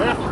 Yeah.